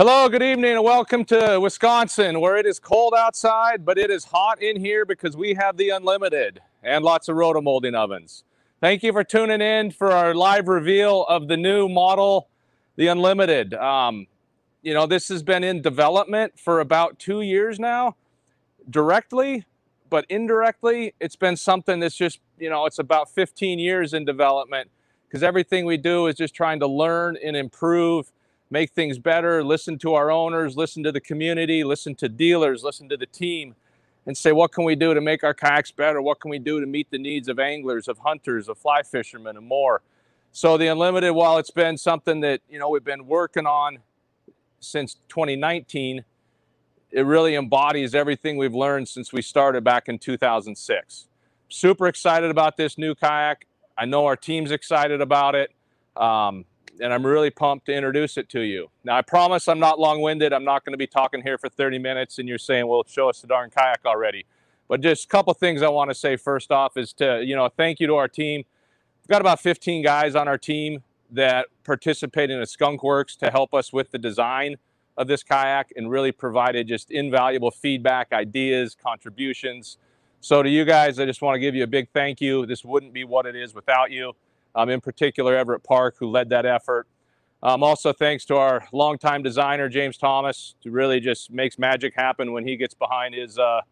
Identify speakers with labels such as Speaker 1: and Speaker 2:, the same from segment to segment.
Speaker 1: Hello, good evening, and welcome to Wisconsin, where it is cold outside, but it is hot in here because we have the Unlimited and lots of rotomolding ovens. Thank you for tuning in for our live reveal of the new model, the Unlimited. Um, you know, this has been in development for about two years now, directly, but indirectly, it's been something that's just, you know, it's about 15 years in development because everything we do is just trying to learn and improve make things better, listen to our owners, listen to the community, listen to dealers, listen to the team, and say, what can we do to make our kayaks better? What can we do to meet the needs of anglers, of hunters, of fly fishermen, and more? So the Unlimited, while it's been something that, you know, we've been working on since 2019, it really embodies everything we've learned since we started back in 2006. Super excited about this new kayak. I know our team's excited about it. Um, and I'm really pumped to introduce it to you. Now, I promise I'm not long-winded. I'm not going to be talking here for 30 minutes and you're saying, well, show us the darn kayak already. But just a couple things I want to say first off is to, you know, thank you to our team. We've got about 15 guys on our team that participate in a Skunk Works to help us with the design of this kayak and really provided just invaluable feedback, ideas, contributions. So to you guys, I just want to give you a big thank you. This wouldn't be what it is without you um, in particular Everett Park, who led that effort. Um, also, thanks to our longtime designer, James Thomas, who really just makes magic happen when he gets behind his, uh,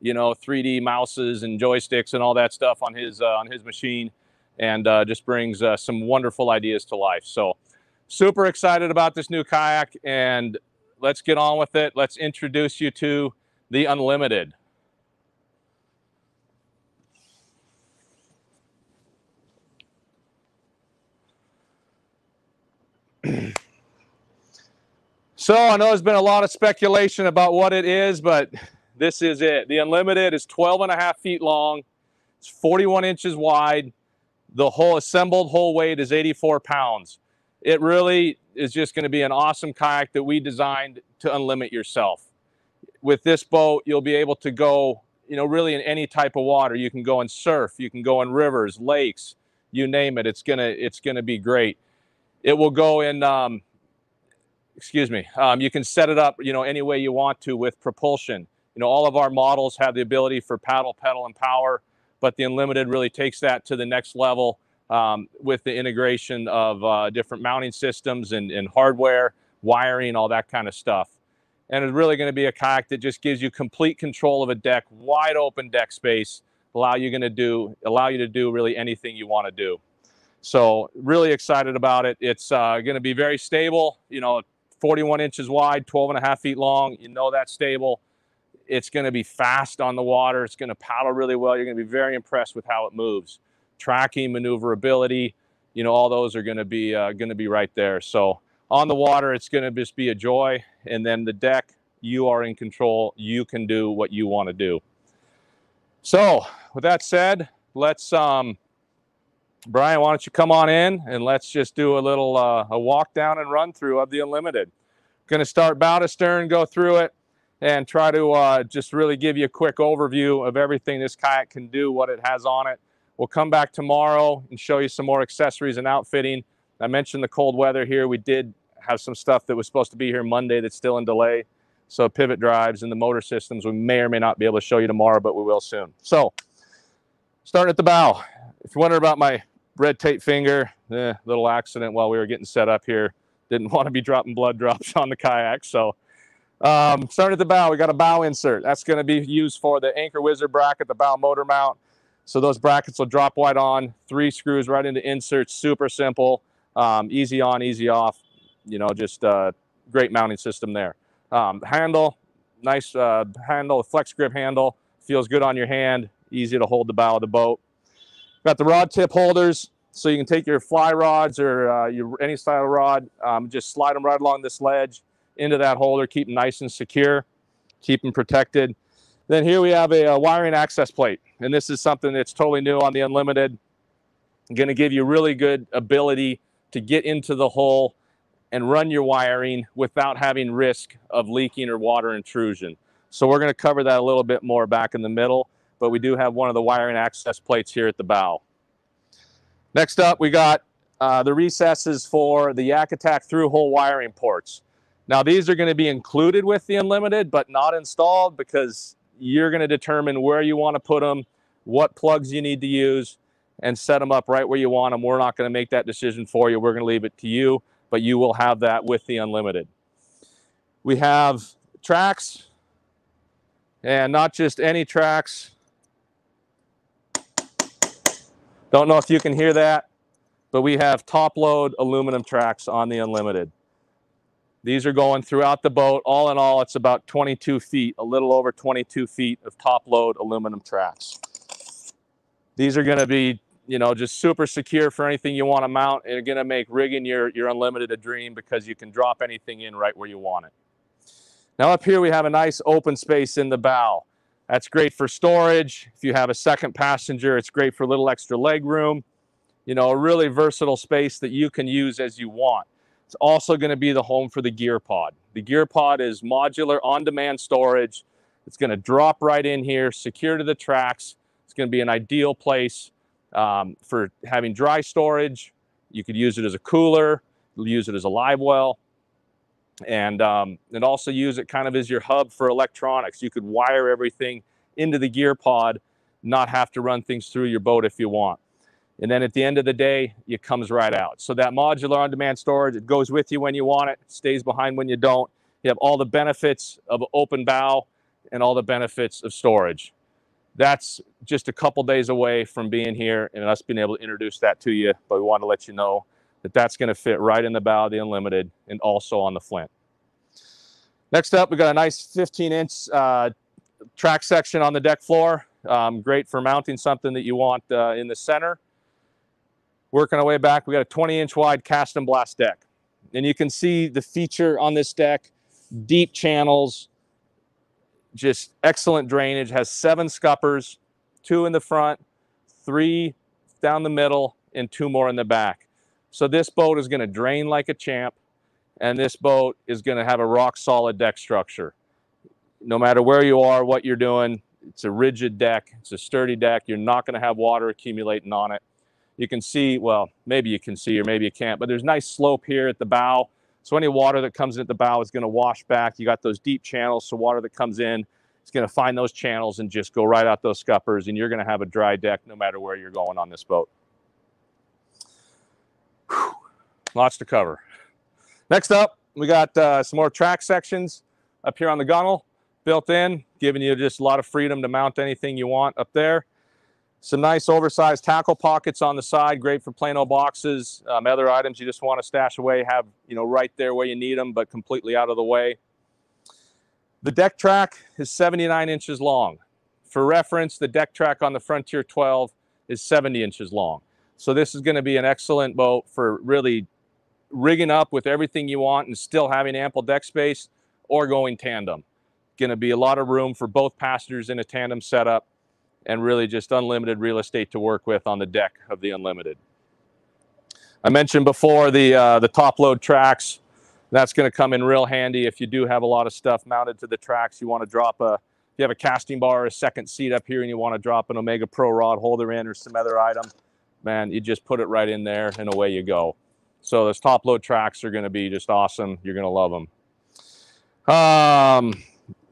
Speaker 1: you know, 3D mouses and joysticks and all that stuff on his, uh, on his machine and uh, just brings uh, some wonderful ideas to life. So super excited about this new kayak and let's get on with it. Let's introduce you to the Unlimited. So I know there's been a lot of speculation about what it is, but this is it. The Unlimited is 12 and a half feet long. It's 41 inches wide. The whole assembled whole weight is 84 pounds. It really is just going to be an awesome kayak that we designed to unlimit yourself. With this boat, you'll be able to go, you know, really in any type of water. You can go and surf, you can go in rivers, lakes, you name it. It's gonna it's gonna be great. It will go in, um, excuse me, um, you can set it up, you know, any way you want to with propulsion. You know, all of our models have the ability for paddle, pedal, and power, but the Unlimited really takes that to the next level um, with the integration of uh, different mounting systems and, and hardware, wiring, all that kind of stuff. And it's really going to be a kayak that just gives you complete control of a deck, wide open deck space, allow you going to do, allow you to do really anything you want to do. So really excited about it. It's uh, going to be very stable, you know, 41 inches wide, 12 and a half feet long. You know that's stable. It's going to be fast on the water. It's going to paddle really well. You're going to be very impressed with how it moves. Tracking, maneuverability, you know, all those are going to be uh, going to be right there. So on the water, it's going to just be a joy. And then the deck, you are in control. You can do what you want to do. So with that said, let's um, Brian, why don't you come on in and let's just do a little uh, a walk down and run through of the Unlimited. Going to start bow to stern, go through it, and try to uh, just really give you a quick overview of everything this kayak can do, what it has on it. We'll come back tomorrow and show you some more accessories and outfitting. I mentioned the cold weather here. We did have some stuff that was supposed to be here Monday that's still in delay. So pivot drives and the motor systems we may or may not be able to show you tomorrow, but we will soon. So starting at the bow. If you wonder about my red tape finger, eh, little accident while we were getting set up here. Didn't want to be dropping blood drops on the kayak. So um, starting at the bow, we got a bow insert. That's going to be used for the Anchor Wizard bracket, the bow motor mount. So those brackets will drop right on, three screws right into inserts, super simple, um, easy on, easy off. You know, just uh, great mounting system there. Um, handle, nice uh, handle, flex grip handle, feels good on your hand, easy to hold the bow of the boat. Got the rod tip holders, so you can take your fly rods or uh, your any style rod, um, just slide them right along this ledge into that holder, keep them nice and secure, keep them protected. Then here we have a, a wiring access plate, and this is something that's totally new on the Unlimited. Going to give you really good ability to get into the hole and run your wiring without having risk of leaking or water intrusion. So we're going to cover that a little bit more back in the middle but we do have one of the wiring access plates here at the bow. Next up, we got uh, the recesses for the Yak Attack through hole wiring ports. Now these are going to be included with the Unlimited, but not installed because you're going to determine where you want to put them, what plugs you need to use, and set them up right where you want them. We're not going to make that decision for you. We're going to leave it to you, but you will have that with the Unlimited. We have tracks, and not just any tracks. Don't know if you can hear that, but we have top load aluminum tracks on the Unlimited. These are going throughout the boat. All in all, it's about 22 feet, a little over 22 feet of top load aluminum tracks. These are going to be, you know, just super secure for anything you want to mount. And going to make rigging your, your Unlimited a dream because you can drop anything in right where you want it. Now up here we have a nice open space in the bow. That's great for storage. If you have a second passenger, it's great for a little extra leg room. You know, a really versatile space that you can use as you want. It's also going to be the home for the gear pod. The gear pod is modular on-demand storage. It's going to drop right in here, secure to the tracks. It's going to be an ideal place um, for having dry storage. You could use it as a cooler, use it as a live well, and, um, and also use it kind of as your hub for electronics. You could wire everything into the gear pod, not have to run things through your boat if you want. And then at the end of the day, it comes right out. So that modular on-demand storage, it goes with you when you want it, stays behind when you don't. You have all the benefits of open bow and all the benefits of storage. That's just a couple days away from being here and us being able to introduce that to you. But we want to let you know that that's going to fit right in the bow of the Unlimited and also on the Flint. Next up, we've got a nice 15 inch uh, track section on the deck floor. Um, great for mounting something that you want uh, in the center working our way back. We got a 20 inch wide cast and blast deck. And you can see the feature on this deck, deep channels, just excellent drainage, has seven scuppers, two in the front, three down the middle, and two more in the back. So this boat is gonna drain like a champ, and this boat is gonna have a rock solid deck structure. No matter where you are, what you're doing, it's a rigid deck, it's a sturdy deck. You're not gonna have water accumulating on it you can see, well, maybe you can see or maybe you can't, but there's nice slope here at the bow. So any water that comes in at the bow is going to wash back. You got those deep channels, so water that comes in is going to find those channels and just go right out those scuppers, and you're going to have a dry deck no matter where you're going on this boat. Lots to cover. Next up, we got uh, some more track sections up here on the gunnel, built in, giving you just a lot of freedom to mount anything you want up there. Some nice oversized tackle pockets on the side, great for plano boxes. Um, other items you just want to stash away, have you know right there where you need them, but completely out of the way. The deck track is 79 inches long. For reference, the deck track on the Frontier 12 is 70 inches long. So this is going to be an excellent boat for really rigging up with everything you want and still having ample deck space or going tandem. Going to be a lot of room for both passengers in a tandem setup and really just unlimited real estate to work with on the deck of the Unlimited. I mentioned before the, uh, the top load tracks. That's going to come in real handy if you do have a lot of stuff mounted to the tracks. You want to drop a, you have a casting bar or a second seat up here and you want to drop an Omega Pro rod holder in or some other item, man, you just put it right in there and away you go. So those top load tracks are going to be just awesome. You're going to love them. Um,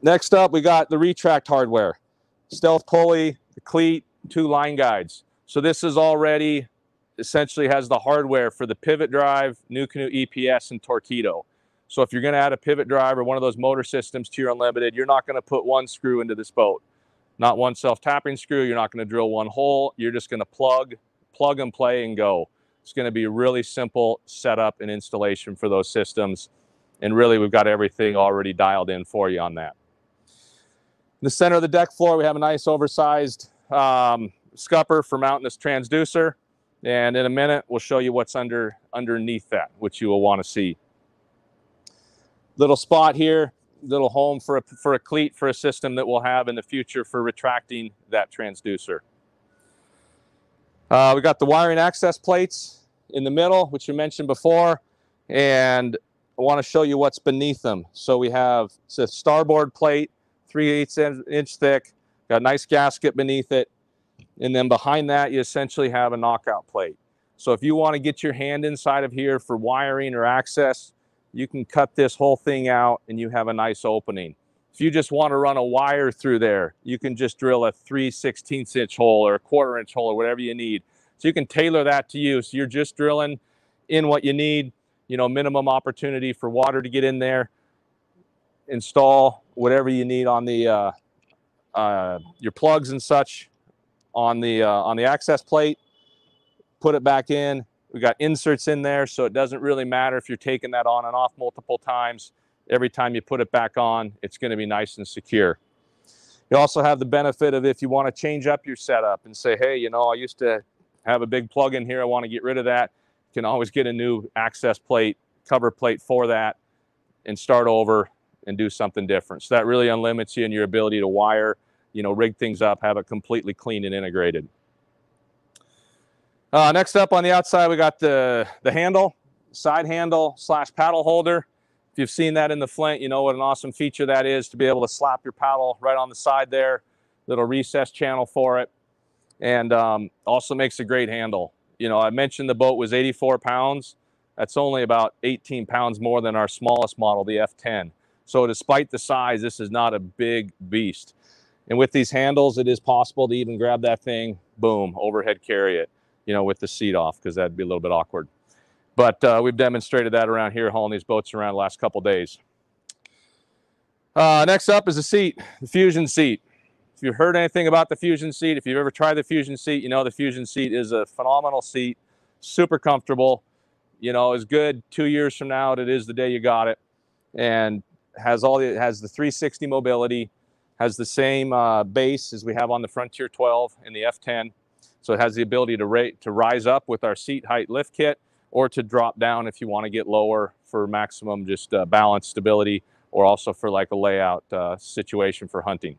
Speaker 1: next up, we got the retract hardware. Stealth pulley, the cleat, two line guides. So this is already essentially has the hardware for the pivot drive, NuCanoe EPS, and Torqeedo. So if you're going to add a pivot drive or one of those motor systems to your Unlimited, you're not going to put one screw into this boat. Not one self-tapping screw. You're not going to drill one hole. You're just going to plug, plug and play and go. It's going to be a really simple setup and installation for those systems. And really, we've got everything already dialed in for you on that. In the center of the deck floor, we have a nice oversized um, scupper for mounting this transducer. And in a minute, we'll show you what's under underneath that, which you will want to see. Little spot here, little home for a, for a cleat for a system that we'll have in the future for retracting that transducer. Uh, we got the wiring access plates in the middle, which you mentioned before, and I want to show you what's beneath them. So we have it's a starboard plate 3 eighths inch thick, got a nice gasket beneath it. And then behind that, you essentially have a knockout plate. So if you want to get your hand inside of here for wiring or access, you can cut this whole thing out and you have a nice opening. If you just want to run a wire through there, you can just drill a 3 16 inch hole or a quarter inch hole or whatever you need. So you can tailor that to you. So you're just drilling in what you need, you know, minimum opportunity for water to get in there, install whatever you need on the uh, uh, your plugs and such on the uh, on the access plate, put it back in. We got inserts in there, so it doesn't really matter if you're taking that on and off multiple times. Every time you put it back on, it's going to be nice and secure. You also have the benefit of if you want to change up your setup and say, hey, you know, I used to have a big plug in here. I want to get rid of that. You can always get a new access plate, cover plate for that and start over and do something different. So that really unlimits you in your ability to wire, you know, rig things up, have it completely clean and integrated. Uh, next up on the outside, we got the, the handle, side handle slash paddle holder. If you've seen that in the Flint, you know what an awesome feature that is to be able to slap your paddle right on the side there, little recess channel for it. And um, also makes a great handle. You know, I mentioned the boat was 84 pounds. That's only about 18 pounds more than our smallest model, the F10. So despite the size, this is not a big beast. And with these handles, it is possible to even grab that thing, boom, overhead carry it, you know, with the seat off, because that'd be a little bit awkward. But uh, we've demonstrated that around here, hauling these boats around the last couple days. Uh, next up is the seat, the Fusion seat. If you've heard anything about the Fusion seat, if you've ever tried the Fusion seat, you know the Fusion seat is a phenomenal seat, super comfortable. You know, as good two years from now it is the day you got it. And has all the, has the 360 mobility, has the same uh, base as we have on the Frontier 12 and the F10. So it has the ability to rate to rise up with our seat height lift kit or to drop down if you want to get lower for maximum just uh, balance stability or also for like a layout uh, situation for hunting.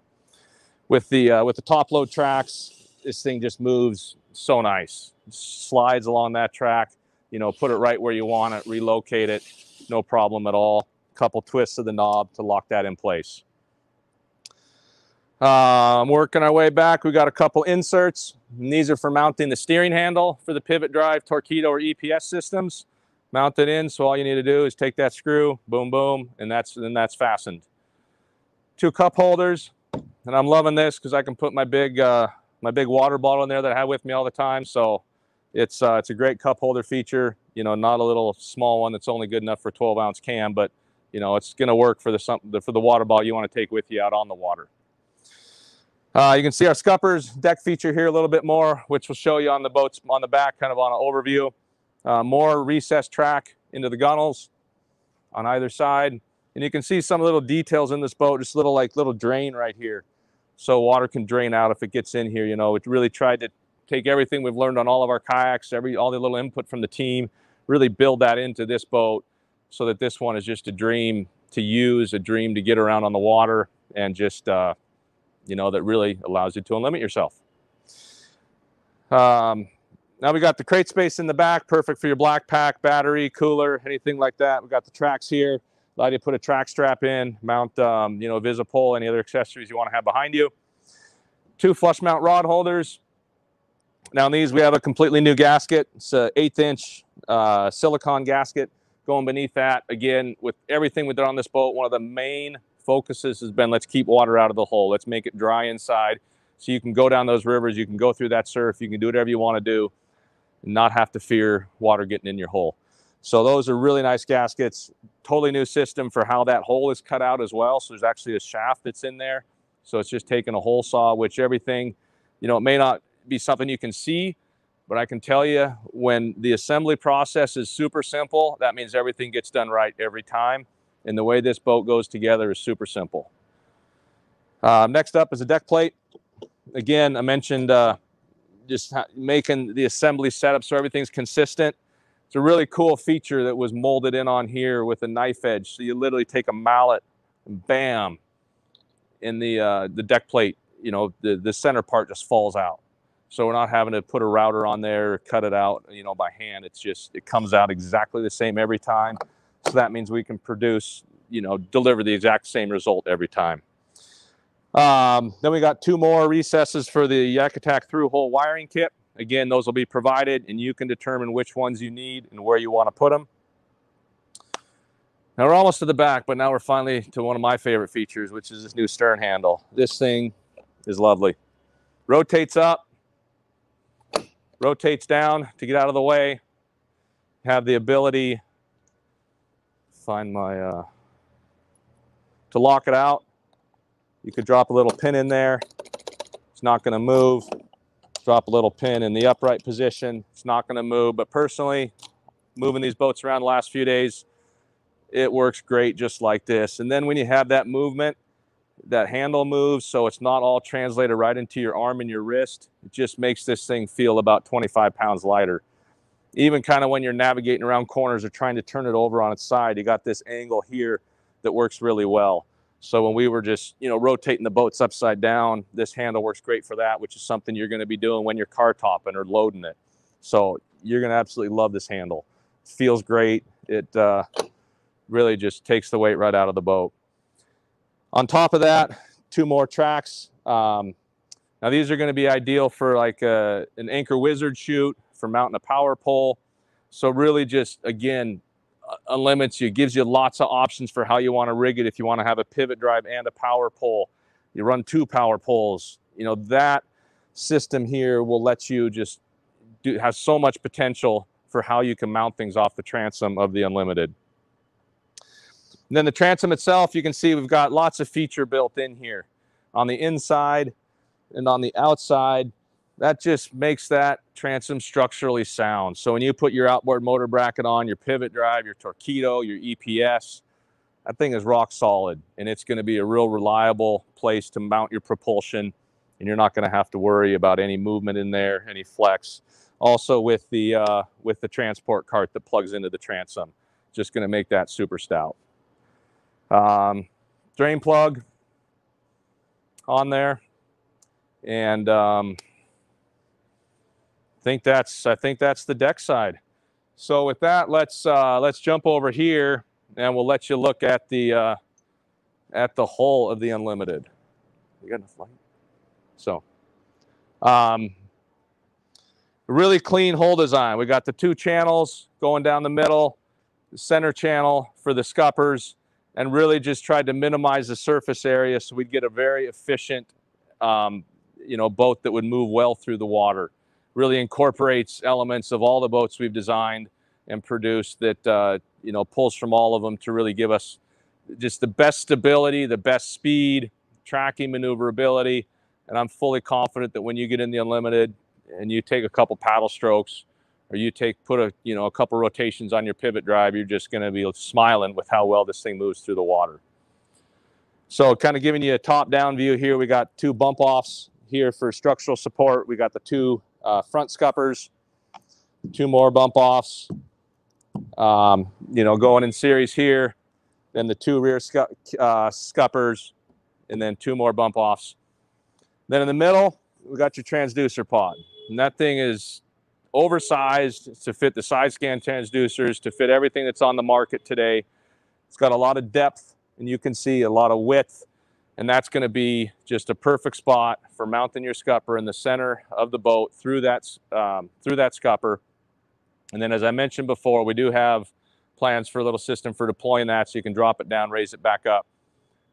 Speaker 1: With the uh, with the top load tracks, this thing just moves so nice. Slides along that track, you know, put it right where you want it, relocate it, no problem at all couple twists of the knob to lock that in place. I'm working our way back. We got a couple inserts. And these are for mounting the steering handle for the pivot drive, Torqeedo, or EPS systems. Mount it in. So all you need to do is take that screw, boom, boom, and that's then that's fastened. Two cup holders, and I'm loving this because I can put my big uh, my big water bottle in there that I have with me all the time. So it's uh, it's a great cup holder feature. You know, not a little small one that's only good enough for 12 ounce can, but you know, it's going to work for the, something for the water bottle you want to take with you out on the water. Uh, you can see our scuppers deck feature here a little bit more, which will show you on the boats on the back, kind of on an overview. Uh, more recessed track into the gunnels on either side. And you can see some little details in this boat, just little like little drain right here. So water can drain out if it gets in here. You know, it really tried to take everything we've learned on all of our kayaks, every all the little input from the team, really build that into this boat so that this one is just a dream to use, a dream to get around on the water, and just, uh, you know, that really allows you to unlimit yourself. Um, now we got the crate space in the back, perfect for your black pack, battery, cooler, anything like that. We got the tracks here, allow you to put a track strap in, mount, um, you know, Visipole, any other accessories you want to have behind you. Two flush mount rod holders. Now in these, we have a completely new gasket. It's an eighth inch uh, silicone gasket going beneath that. Again, with everything we've done on this boat, one of the main focuses has been let's keep water out of the hole. Let's make it dry inside so you can go down those rivers, you can go through that surf, you can do whatever you want to do and not have to fear water getting in your hole. So those are really nice gaskets. Totally new system for how that hole is cut out as well. So there's actually a shaft that's in there. So it's just taking a hole saw, which everything, you know, it may not be something you can see, but I can tell you when the assembly process is super simple, that means everything gets done right every time. And the way this boat goes together is super simple. Uh, next up is a deck plate. Again, I mentioned uh, just making the assembly setup so everything's consistent. It's a really cool feature that was molded in on here with a knife edge. So you literally take a mallet and bam, in the, uh, the deck plate, you know, the, the center part just falls out. So we're not having to put a router on there, cut it out, you know, by hand. It's just, it comes out exactly the same every time. So that means we can produce, you know, deliver the exact same result every time. Um, then we got two more recesses for the Yak Attack through hole wiring kit. Again, those will be provided and you can determine which ones you need and where you want to put them. Now we're almost to the back, but now we're finally to one of my favorite features, which is this new stern handle. This thing is lovely. Rotates up, rotates down to get out of the way. Have the ability, find my, uh, to lock it out. You could drop a little pin in there. It's not going to move. Drop a little pin in the upright position. It's not going to move. But personally, moving these boats around the last few days, it works great just like this. And then when you have that movement, that handle moves so it's not all translated right into your arm and your wrist. It just makes this thing feel about 25 pounds lighter. Even kind of when you're navigating around corners or trying to turn it over on its side, you got this angle here that works really well. So when we were just, you know, rotating the boats upside down, this handle works great for that, which is something you're going to be doing when you're car topping or loading it. So you're going to absolutely love this handle. Feels great. It uh, really just takes the weight right out of the boat. On top of that, two more tracks. Um, now these are going to be ideal for like a, an anchor wizard shoot for mounting a power pole. So really just, again, uh, unlimits you, gives you lots of options for how you want to rig it. If you want to have a pivot drive and a power pole, you run two power poles. You know, that system here will let you just do, has so much potential for how you can mount things off the transom of the Unlimited. And then the transom itself, you can see we've got lots of feature built in here on the inside and on the outside. That just makes that transom structurally sound. So when you put your outboard motor bracket on, your pivot drive, your Torqeedo, your EPS, that thing is rock solid and it's going to be a real reliable place to mount your propulsion and you're not going to have to worry about any movement in there, any flex. Also with the uh, with the transport cart that plugs into the transom, just going to make that super stout. Um, drain plug on there. And um, think that's I think that's the deck side. So with that, let's uh, let's jump over here and we'll let you look at the uh, at the hull of the Unlimited. You got enough light? So, um, really clean hull design. We got the two channels going down the middle, the center channel for the scuppers, and really just tried to minimize the surface area so we'd get a very efficient, um, you know, boat that would move well through the water. Really incorporates elements of all the boats we've designed and produced that, uh, you know, pulls from all of them to really give us just the best stability, the best speed, tracking maneuverability. And I'm fully confident that when you get in the Unlimited and you take a couple paddle strokes, or you take put a you know a couple rotations on your pivot drive, you're just going to be smiling with how well this thing moves through the water. So kind of giving you a top-down view here, we got two bump offs here for structural support. We got the two uh, front scuppers, two more bump offs. Um, you know, going in series here, then the two rear scu uh, scuppers, and then two more bump offs. Then in the middle, we got your transducer pod, and that thing is oversized to fit the side scan transducers, to fit everything that's on the market today. It's got a lot of depth and you can see a lot of width and that's going to be just a perfect spot for mounting your scupper in the center of the boat through that, um, through that scupper. And then as I mentioned before, we do have plans for a little system for deploying that so you can drop it down, raise it back up.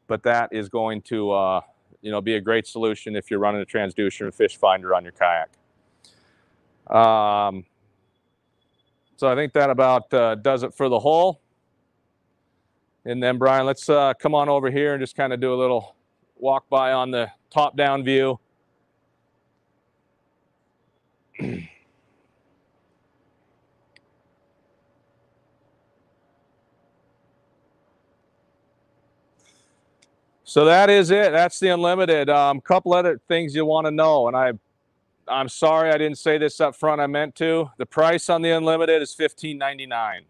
Speaker 1: But that is going to uh, you know, be a great solution if you're running a transducer and fish finder on your kayak. Um, so I think that about uh, does it for the hull. And then Brian, let's uh, come on over here and just kind of do a little walk by on the top down view. so that is it. That's the unlimited. A um, couple other things you want to know, and I I'm sorry I didn't say this up front. I meant to. The price on the unlimited is $15.99.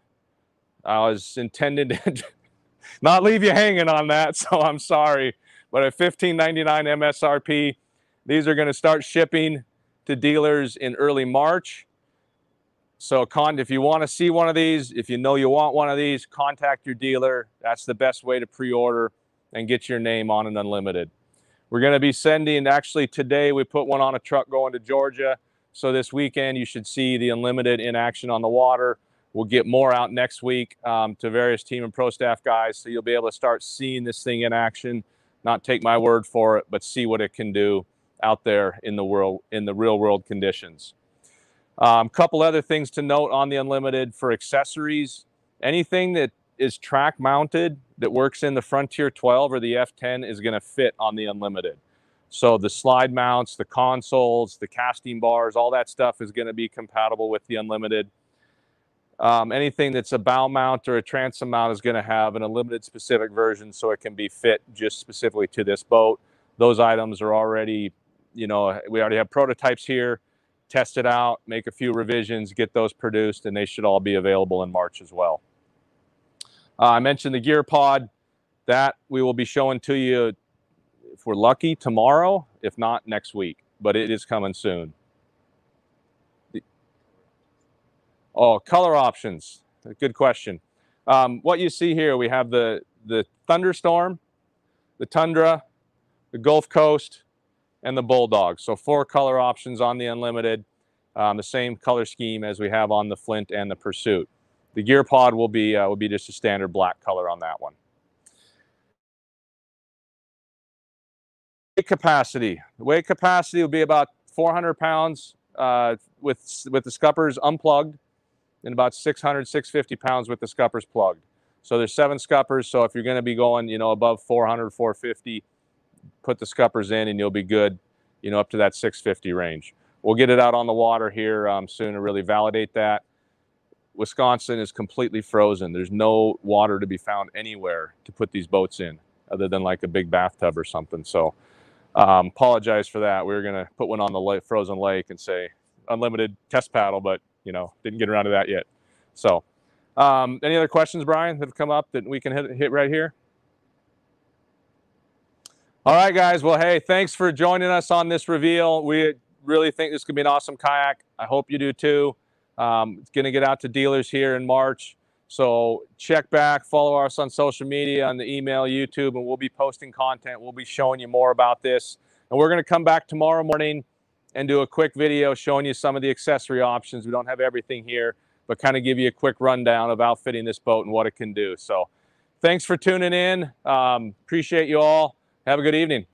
Speaker 1: I was intended to not leave you hanging on that, so I'm sorry. But at $15.99 MSRP, these are going to start shipping to dealers in early March. So con if you want to see one of these, if you know you want one of these, contact your dealer. That's the best way to pre-order and get your name on an unlimited. We're going to be sending, actually today we put one on a truck going to Georgia. So this weekend you should see the Unlimited in action on the water. We'll get more out next week um, to various team and pro staff guys, so you'll be able to start seeing this thing in action. Not take my word for it, but see what it can do out there in the world in the real world conditions. A um, couple other things to note on the Unlimited for accessories. Anything that is track mounted that works in the Frontier 12 or the F10 is going to fit on the Unlimited. So the slide mounts, the consoles, the casting bars, all that stuff is going to be compatible with the Unlimited. Um, anything that's a bow mount or a transom mount is going to have an unlimited specific version so it can be fit just specifically to this boat. Those items are already, you know, we already have prototypes here, test it out, make a few revisions, get those produced, and they should all be available in March as well. Uh, I mentioned the gear pod. That we will be showing to you, if we're lucky, tomorrow, if not next week, but it is coming soon. Oh, color options. Good question. Um, what you see here, we have the, the Thunderstorm, the Tundra, the Gulf Coast, and the Bulldog. So four color options on the Unlimited, um, the same color scheme as we have on the Flint and the Pursuit. The gear pod will be, uh, will be just a standard black color on that one. Weight capacity. The weight capacity will be about 400 pounds uh, with, with the scuppers unplugged and about 600, 650 pounds with the scuppers plugged. So there's seven scuppers. So if you're going to be going, you know, above 400, 450, put the scuppers in and you'll be good, you know, up to that 650 range. We'll get it out on the water here um, soon to really validate that. Wisconsin is completely frozen. There's no water to be found anywhere to put these boats in other than like a big bathtub or something. So um, apologize for that. We were going to put one on the frozen lake and say unlimited test paddle, but you know, didn't get around to that yet. So um, any other questions, Brian, that have come up that we can hit, hit right here? All right, guys. Well, hey, thanks for joining us on this reveal. We really think this could be an awesome kayak. I hope you do too. Um, it's going to get out to dealers here in March. So check back, follow us on social media, on the email, YouTube, and we'll be posting content. We'll be showing you more about this. And we're going to come back tomorrow morning and do a quick video showing you some of the accessory options. We don't have everything here, but kind of give you a quick rundown of outfitting this boat and what it can do. So thanks for tuning in. Um, appreciate you all. Have a good evening.